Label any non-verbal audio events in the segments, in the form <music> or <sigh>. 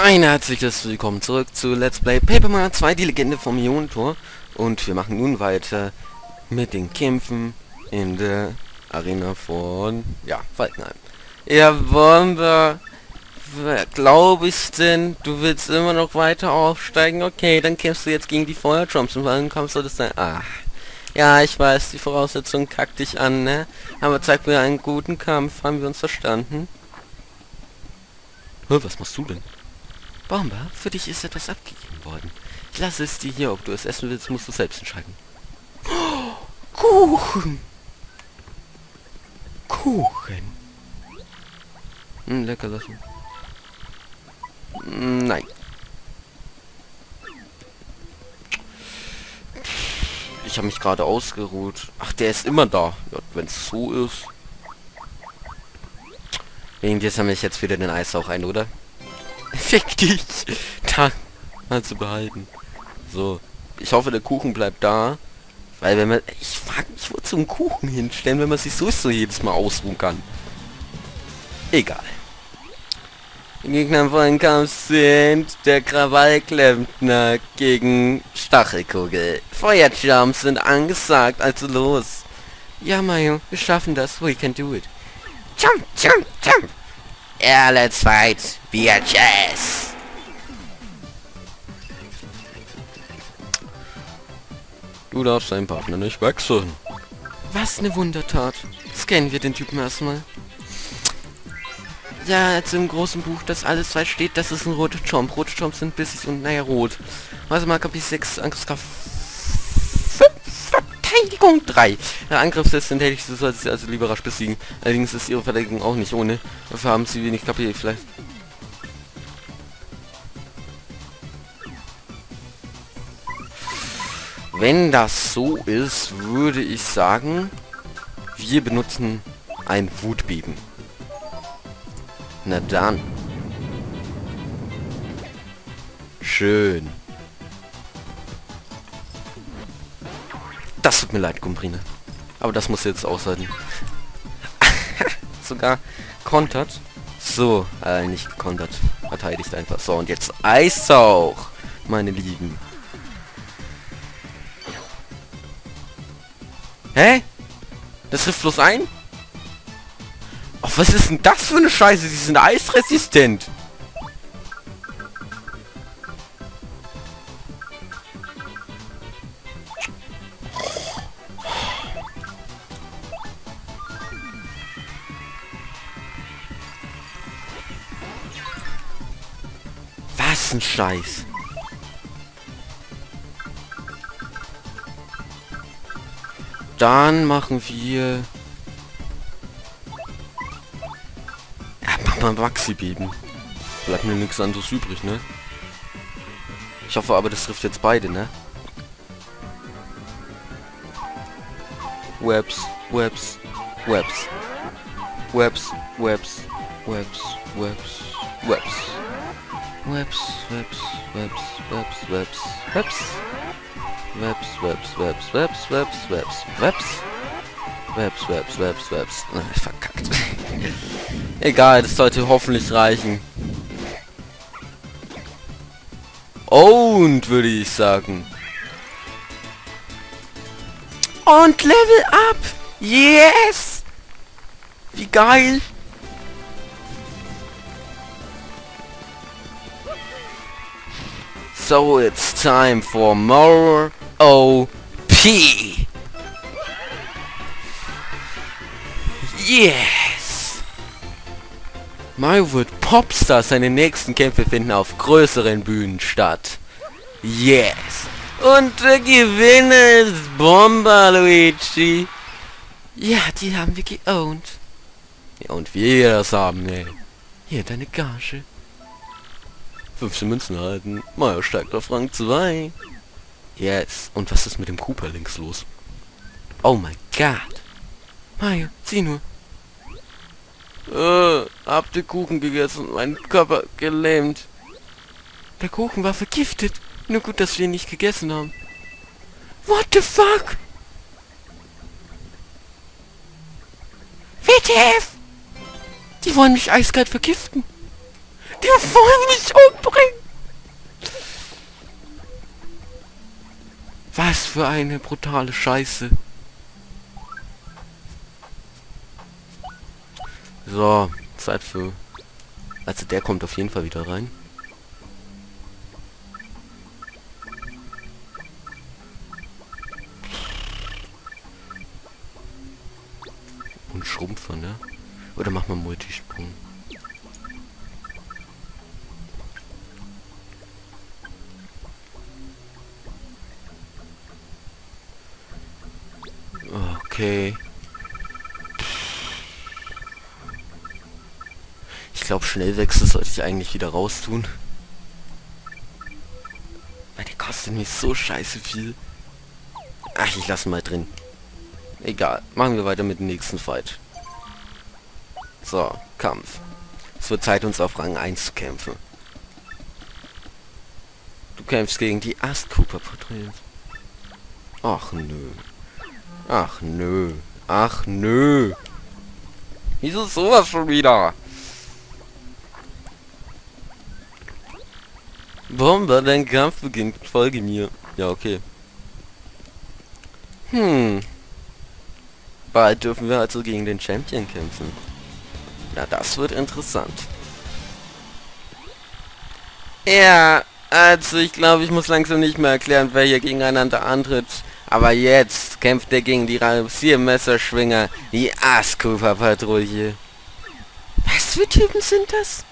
Ein herzliches Willkommen zurück zu Let's Play Paper Mario 2, die Legende vom Ionentor. Und wir machen nun weiter mit den Kämpfen in der Arena von, ja, Falkenheim. Ja, wir, glaube ich denn, du willst immer noch weiter aufsteigen? Okay, dann kämpfst du jetzt gegen die Feuertrumps und wann kommst du das sein? Ach, ja, ich weiß, die Voraussetzungen kack dich an, ne? Aber zeig mir einen guten Kampf, haben wir uns verstanden? Hä, was machst du denn? Bomber, für dich ist etwas abgegeben worden. Ich lasse es dir hier, ob du es essen willst, musst du selbst entscheiden. Oh, Kuchen! Kuchen! Hm, lecker lassen. Hm, nein. Ich habe mich gerade ausgeruht. Ach, der ist immer da. Ja, Wenn es so ist. Wegen dir sammle ich jetzt wieder den Eisauch ein, oder? Fick dich! Da, mal zu behalten. So. Ich hoffe, der Kuchen bleibt da. Weil wenn man... Ich frage mich, wo zum Kuchen hinstellen, wenn man sich sowieso jedes Mal ausruhen kann. Egal. Die Gegner von Kampf sind der Krawallklempner gegen Stachelkugel. Feuerjumps sind angesagt, also los. Ja, Mayo, wir schaffen das. We can do it. Jump, jump, jump. Yeah, let's fight. VHS. Du darfst deinen Partner nicht wechseln. Was eine Wundertat. Scannen wir den Typen erstmal. Ja, jetzt im großen Buch, das alles zwei steht, das ist ein roter Chomp. Rote Chomps sind bissig und naja, rot. Also mal Kapitel 6, Angriffskraft 5, Verteidigung 3. Der Angriffstest ich so soll sie also lieber rasch besiegen. Allerdings ist ihre Verteidigung auch nicht ohne. Dafür haben sie wenig KP vielleicht. Wenn das so ist, würde ich sagen, wir benutzen ein Wutbeben. Na dann. Schön. Tut mir leid, Gumbrine. Aber das muss jetzt aushalten. <laughs> Sogar kontert. So, äh, nicht gekontert. Verteidigt einfach. So, und jetzt Eishauch, meine Lieben. Hä? Das trifft bloß ein? Oh, was ist denn das für eine Scheiße? Sie sind eisresistent. Scheiß. Dann machen wir... Ja, mach mal Maxi-Beben. Bleibt mir nichts anderes übrig, ne? Ich hoffe aber, das trifft jetzt beide, ne? Webs, Webs, Webs. Webs, Webs, Webs, Webs, Webs. Webs, Webs, Webs, Webs, Webs, Webs. Webs, Webs, Webs, Webs, Webs, Webs, Webs. Webs, Webs, Webs, Webs. Verkackt. Egal, das sollte hoffentlich reichen. Und würde ich sagen. Und Level up! Yes! Wie geil! So it's time for more OP! Yes! Wird Popstar seine nächsten Kämpfe finden auf größeren Bühnen statt. Yes! Und der Gewinner ist Bomber Luigi. Ja, die haben wir geowned. Ja, und wir das haben, ey. Hier, deine Gage. 15 Münzen halten. Mario steigt auf Rang 2. Yes. Und was ist mit dem Cooper links los? Oh mein Gott. Mario, sieh nur. Äh, hab den Kuchen gegessen. Mein Körper gelähmt. Der Kuchen war vergiftet. Nur gut, dass wir ihn nicht gegessen haben. What the fuck? WTF? Die wollen mich eiskalt vergiften. Die wollen mich umbringen. Was für eine brutale Scheiße. So, Zeit für... Also der kommt auf jeden Fall wieder rein. Und schrumpfen, ne? Oder machen wir Multisprung? Okay. Ich glaube, Schnellwechsel sollte ich eigentlich wieder raustun. Weil die kostet mich so scheiße viel. Ach, ich lasse mal drin. Egal, machen wir weiter mit dem nächsten Fight. So, Kampf. Es wird Zeit, uns auf Rang 1 zu kämpfen. Du kämpfst gegen die Ast Cooper Patrouille. Ach nö. Ach nö. Ach nö. Wieso sowas schon wieder? Bomber, dein Kampf beginnt. Folge mir. Ja, okay. Hm. Bald dürfen wir also gegen den Champion kämpfen. Na, das wird interessant. Ja, also ich glaube, ich muss langsam nicht mehr erklären, wer hier gegeneinander antritt. Aber jetzt kämpft er gegen die Rasiermesserschwinger, die Ascooper-Patrouille. Was für Typen sind das?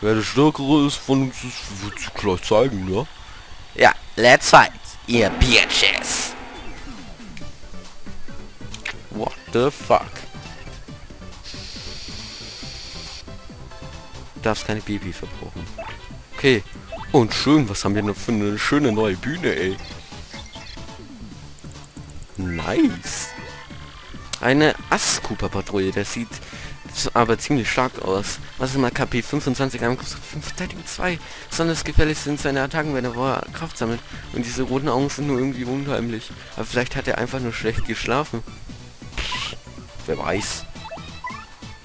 Wer der Stärkere ist von uns, das wird sich gleich zeigen, ja? Ja, let's fight, ihr Bitches. What the fuck? Du darfst keine Baby verbrauchen. Okay. Und schön, was haben wir noch für eine schöne neue Bühne, ey. Nice. Eine Ass-Cooper-Patrouille, der sieht aber ziemlich stark aus. Was ist mal KP 25 Angriff 5 Verteidigung 2. Besonders gefährlich sind seine Attacken, wenn er vorher Kraft sammelt. Und diese roten Augen sind nur irgendwie unheimlich. Aber vielleicht hat er einfach nur schlecht geschlafen. Wer weiß.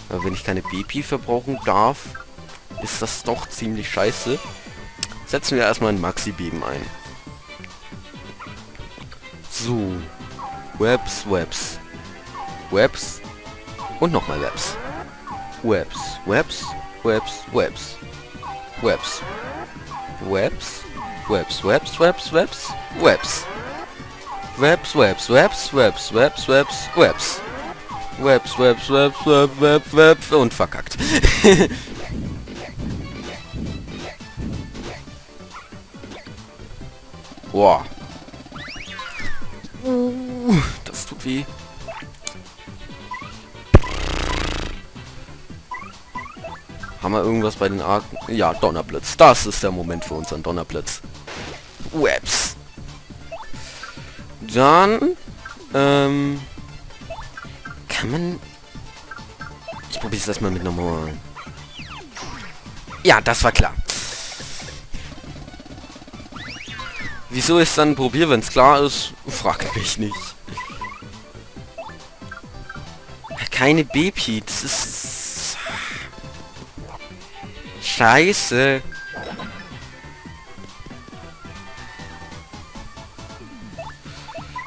Aber wenn ich keine BP verbrauchen darf, ist das doch ziemlich scheiße. Setzen wir erstmal ein Maxi-Beben ein. So. Webs, Webs. Webs. Und nochmal Webs. Webs, Webs, Webs, Webs. Webs. Webs. Webs, Webs, Webs, Webs, Webs. Webs, Webs, Webs, Webs, Webs, Webs, Webs. Webs, Webs, Webs, Web, Web, Web und verkackt. Boah. Das tut weh. Haben wir irgendwas bei den Arten? Ja, Donnerblitz. Das ist der Moment für unseren Donnerblitz. Webs. Dann, ähm, kann man... Ich probiere es erstmal mit normal. Ja, das war klar. Wieso ist dann probier, wenn es klar ist? Frag mich nicht. Keine BP, das ist... Scheiße.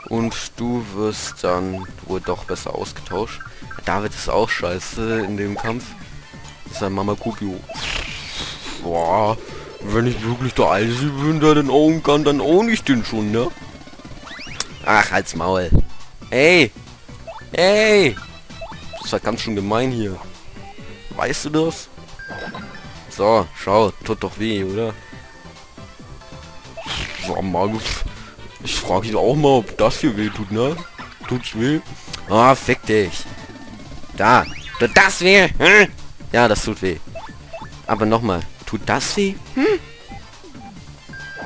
Und du wirst dann wohl doch besser ausgetauscht. David ist auch scheiße in dem Kampf. Das ist ein Mama Kupio. Boah. Wenn ich wirklich der Alte bin, der den Augen kann, dann auch nicht den schon, ne? Ach, als Maul. Ey! Ey! Das war ganz schön gemein hier. Weißt du das? So, schau, tut doch weh, oder? So, mal, ich frage dich auch mal, ob das hier weh tut, ne? Tut's weh? Ah, fick dich. Da. Tut das weh? Hm? Ja, das tut weh. Aber nochmal. Tut das weh? Hm?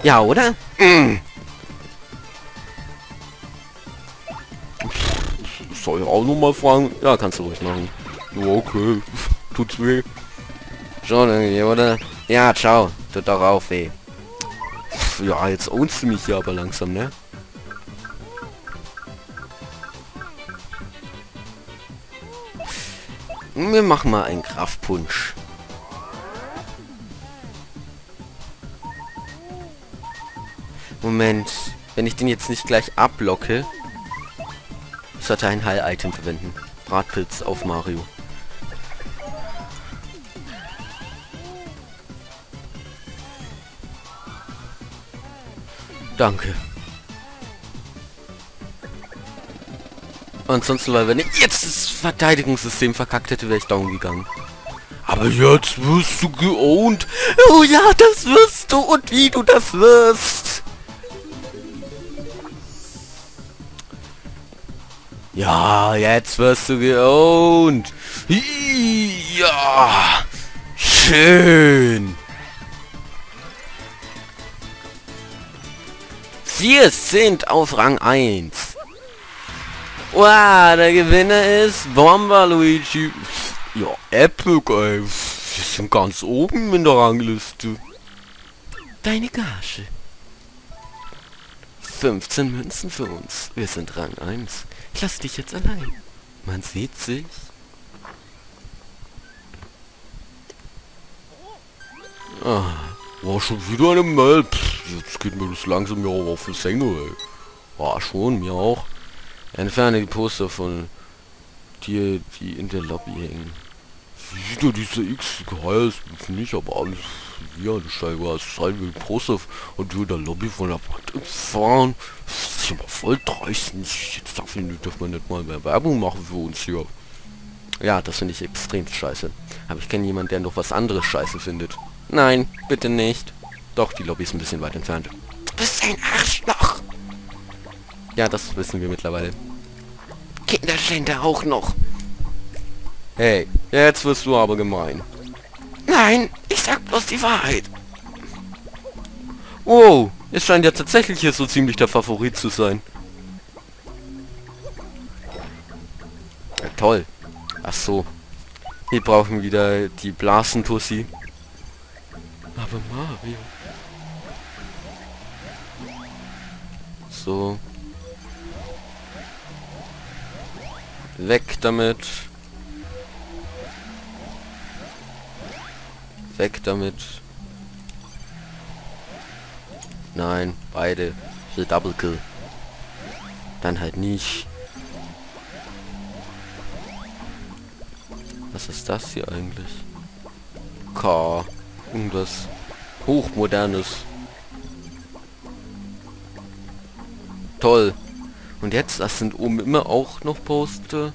Ja, oder? Hm. Soll ich auch noch mal fragen? Ja, kannst du ruhig machen. Ja, okay. <laughs> Tut's weh. Schon irgendwie, oder? Ja, ciao. Tut doch auch weh. Ja, jetzt ownst du mich ja aber langsam, ne? Wir machen mal einen Kraftpunsch. Moment. wenn ich den jetzt nicht gleich ablocke, sollte ein Heil-Item verwenden. Bratpilz auf Mario. Danke. Ansonsten, weil wenn ich jetzt das Verteidigungssystem verkackt hätte, wäre ich down gegangen. Aber jetzt wirst du geowned. Oh ja, das wirst du und wie du das wirst. Ja, jetzt wirst du geowned. Ja, schön. Wir sind auf Rang 1. Wow, der Gewinner ist Bomber Luigi. Ja, Epic, ey. Wir sind ganz oben in der Rangliste. Deine Gage. 15 Münzen für uns. Wir sind Rang 1. Lass dich jetzt allein. Man sieht sich. Ah, war schon wieder eine Mail. Jetzt geht mir das langsam ja auf den Sänger. War schon, mir auch. Entferne die Poster von dir, die in der Lobby hängen. Wieder diese X heißt nicht, aber alles die Steiger als sein wie Poster und in der Lobby von der Wand fahren. Das ist aber voll dreistens. Jetzt darf, ich nicht, darf man nicht mal mehr Werbung machen für uns hier. Ja, das finde ich extrem scheiße. Aber ich kenne jemanden, der noch was anderes scheiße findet. Nein, bitte nicht. Doch, die Lobby ist ein bisschen weit entfernt. Du bist ein Arschloch. Ja, das wissen wir mittlerweile. Kinderschänder auch noch. Hey, jetzt wirst du aber gemein. Nein, ich sag bloß die Wahrheit. Wow, es scheint ja tatsächlich hier so ziemlich der Favorit zu sein. Ja, toll. Ach so. Wir brauchen wieder die Blasentussi. Aber Mario. So. Weg damit. Weg damit. Nein, beide. Hier Double Kill. Dann halt nicht. Was ist das hier eigentlich? K. Irgendwas hochmodernes. Toll. Und jetzt, das sind oben immer auch noch Poster?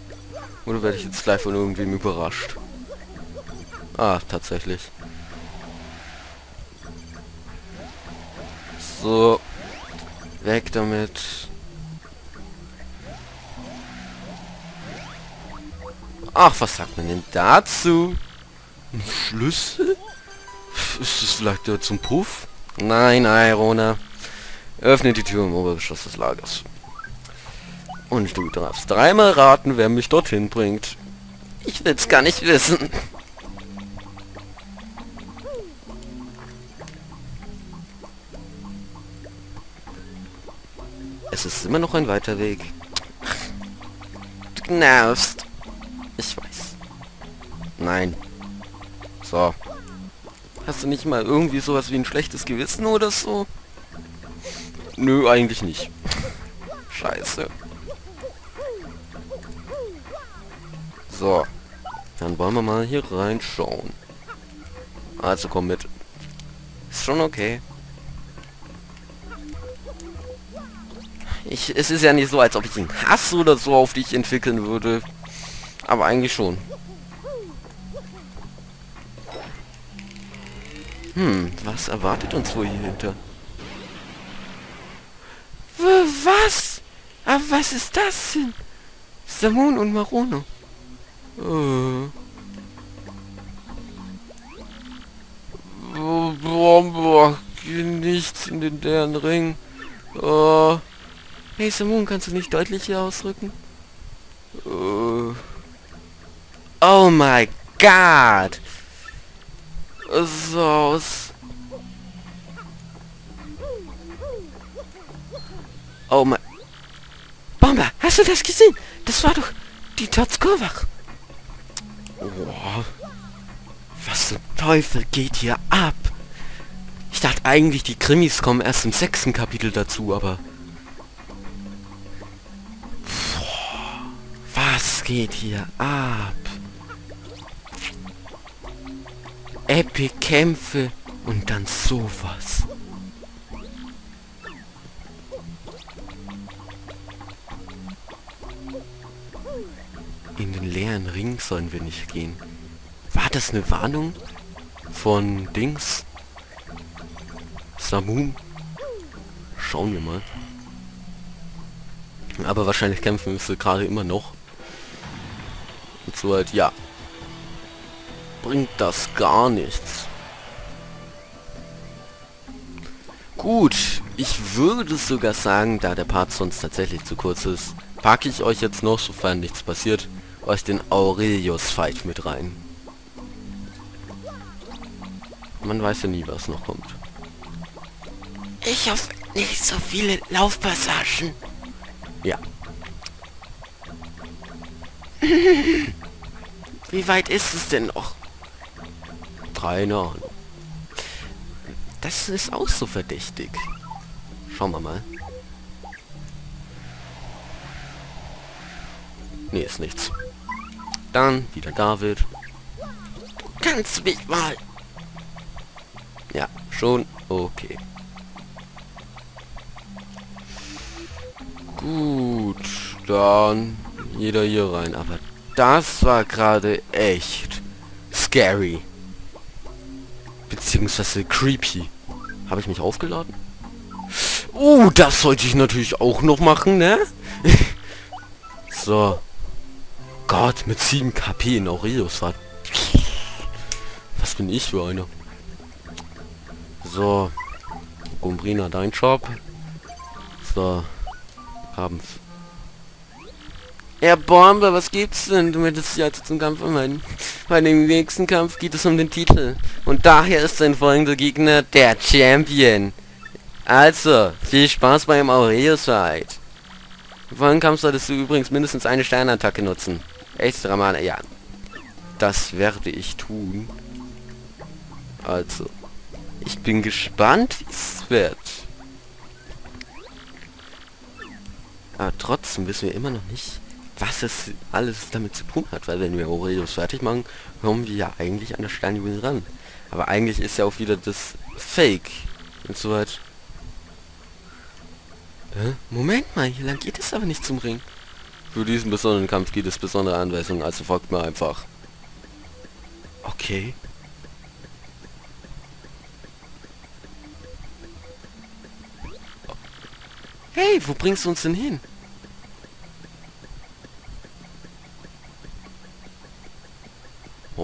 Oder werde ich jetzt gleich von irgendwem überrascht? Ah, tatsächlich. So. Weg damit. Ach, was sagt man denn dazu? Ein Schlüssel? Ist es vielleicht der zum Puff? Nein, Irona. Öffne die Tür im Obergeschoss des Lagers. Und du darfst dreimal raten, wer mich dorthin bringt. Ich will's gar nicht wissen. Immer noch ein weiter Weg. Du nervst. Ich weiß. Nein. So. Hast du nicht mal irgendwie sowas wie ein schlechtes Gewissen oder so? Nö, eigentlich nicht. <laughs> Scheiße. So. Dann wollen wir mal hier reinschauen. Also komm mit. Ist schon okay. Ich, es ist ja nicht so, als ob ich einen Hass oder so auf dich entwickeln würde. Aber eigentlich schon. Hm, was erwartet uns wohl hier hinter? Was? Aber was ist das denn? Samon und Marono. Äh. Boah, geh nichts in den deren Ring. Oh, Hey Samon, kannst du nicht deutlicher ausdrücken? äh, Oh my god! so aus. Oh my... Bomber, hast du das gesehen? Das war doch die Totzkowach. Oh, was zum Teufel geht hier ab? Ich dachte eigentlich, die Krimis kommen erst im sechsten Kapitel dazu, aber... geht hier ab? Epic-Kämpfe und dann sowas. In den leeren Ring sollen wir nicht gehen. War das eine Warnung von Dings? Samun? Schauen wir mal. Aber wahrscheinlich kämpfen wir gerade immer noch. Halt, ja. Bringt das gar nichts. Gut, ich würde sogar sagen, da der Part sonst tatsächlich zu kurz ist, packe ich euch jetzt noch, sofern nichts passiert, euch den Aurelius-Fight mit rein. Man weiß ja nie, was noch kommt. Ich hoffe nicht so viele Laufpassagen. Ja. <laughs> Wie weit ist es denn noch? Keine Ahnung. Das ist auch so verdächtig. Schauen wir mal. Nee, ist nichts. Dann wieder David. Kannst mich mal. Ja, schon okay. Gut, dann jeder hier rein. Aber das war gerade echt scary. Beziehungsweise creepy. Habe ich mich aufgeladen? Oh, das sollte ich natürlich auch noch machen, ne? <laughs> so. Gott, mit 7 KP in Aureus war... Was bin ich für einer? So. Gumbrina, dein Job. So. Haben... Herr Bomber, was gibt's denn? Du möchtest dich also zum Kampf vermeiden. Bei dem nächsten Kampf geht es um den Titel. Und daher ist sein folgender Gegner der Champion. Also, viel Spaß beim Aureus Fight. Vor dem Kampf solltest du übrigens mindestens eine Steinattacke nutzen. Extra mal, ja. Das werde ich tun. Also, ich bin gespannt, wie es wird. Aber trotzdem wissen wir immer noch nicht, was es alles damit zu tun hat, weil wenn wir Aurelius fertig machen, kommen wir ja eigentlich an der Steinjubel ran. Aber eigentlich ist ja auch wieder das Fake und so weit. Hä? Moment mal, hier lang geht es aber nicht zum Ring. Für diesen besonderen Kampf gibt es besondere Anweisungen, also folgt mir einfach. Okay. Hey, wo bringst du uns denn hin?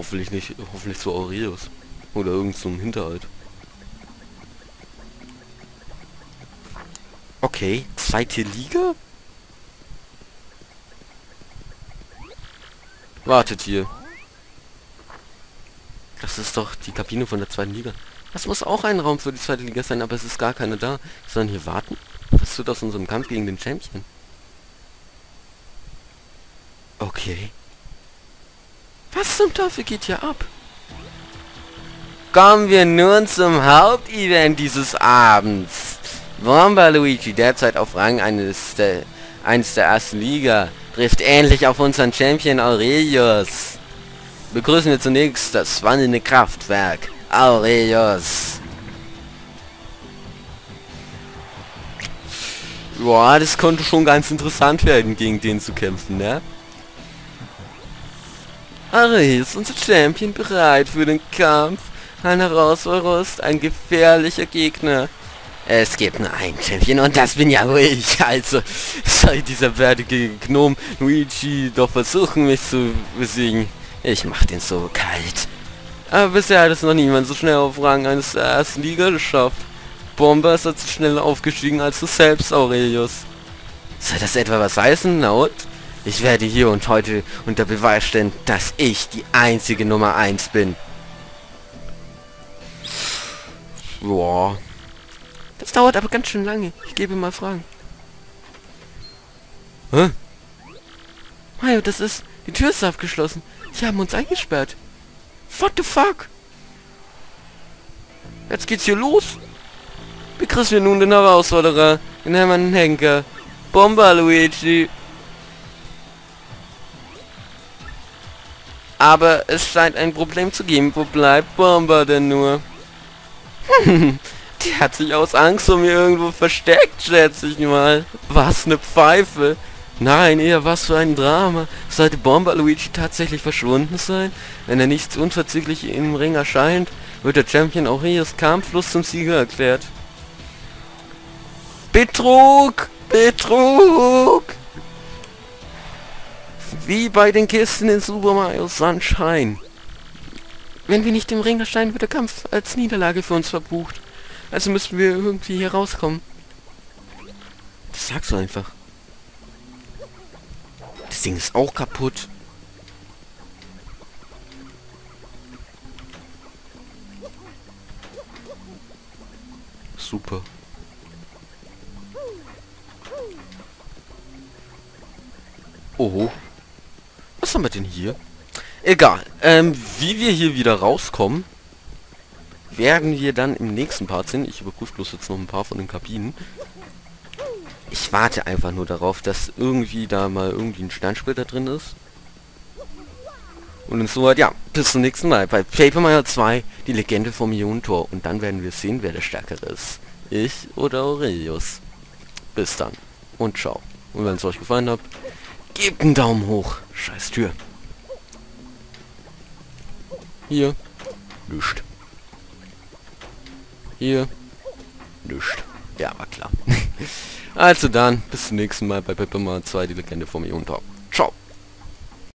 Hoffentlich nicht, hoffentlich zu Aureus. Oder irgend zum Hinterhalt. Okay, zweite Liga? Wartet hier. Das ist doch die Kabine von der zweiten Liga. Das muss auch ein Raum für die zweite Liga sein, aber es ist gar keine da. Sondern hier warten? Was tut aus unserem Kampf gegen den Champion? Okay. Was zum Teufel geht hier ab? Kommen wir nun zum Hauptevent dieses Abends. Womba Luigi, derzeit auf Rang eines der, eines der ersten Liga, trifft ähnlich auf unseren Champion Aurelius. Begrüßen wir zunächst das wandelnde Kraftwerk, Aurelius. Boah, das konnte schon ganz interessant werden, gegen den zu kämpfen, ne? Ares, unser Champion, bereit für den Kampf. Ein Herausforderer ist ein gefährlicher Gegner. Es gibt nur einen Champion und das bin ja wohl ich. Also soll dieser wertige Gnom Luigi doch versuchen, mich zu besiegen. Ich mach den so kalt. Aber bisher hat es noch niemand so schnell auf Rang eines ersten Liga geschafft. Bomber ist jetzt schneller aufgestiegen als du selbst, Aurelius. Soll das etwa was heißen? Na und? Ich werde hier und heute unter Beweis stellen, dass ich die einzige Nummer 1 bin. Boah. Das dauert aber ganz schön lange. Ich gebe mal Fragen. Hä? Mario, das ist... Die Tür ist abgeschlossen. Sie haben uns eingesperrt. What the fuck? Jetzt geht's hier los. Begrüßen wir nun den Herausforderer, den Hermann Henker. Bomber Luigi. Aber es scheint ein Problem zu geben. Wo bleibt Bomber denn nur? <laughs> Die hat sich aus Angst vor mir irgendwo versteckt, schätze ich mal. Was ne Pfeife. Nein, eher was für ein Drama. Sollte Bomber Luigi tatsächlich verschwunden sein? Wenn er nicht unverzüglich im Ring erscheint, wird der Champion Aurelius kampflos zum Sieger erklärt. Betrug! Betrug! Wie bei den Kisten in Super Mario Sunshine. Wenn wir nicht im Ring erscheinen, wird der Kampf als Niederlage für uns verbucht. Also müssen wir irgendwie hier rauskommen. Das sagst du einfach. Das Ding ist auch kaputt. Super. Oho. Was haben wir denn hier? Egal. Ähm, wie wir hier wieder rauskommen, werden wir dann im nächsten Part sehen. Ich überprüfe bloß jetzt noch ein paar von den Kabinen. Ich warte einfach nur darauf, dass irgendwie da mal irgendwie ein Sternsplitter drin ist. Und insoweit, ja, bis zum nächsten Mal bei Paper Mario 2, die Legende vom Ionentor. Und dann werden wir sehen, wer der Stärkere ist. Ich oder Aurelius. Bis dann. Und ciao. Und wenn es euch gefallen hat, gebt einen Daumen hoch. Scheiß Tür. Hier. Nischt. Hier. Nischt. Ja, war klar. <laughs> also dann, bis zum nächsten Mal bei Paper Mario 2, die Legende vom Ionentor.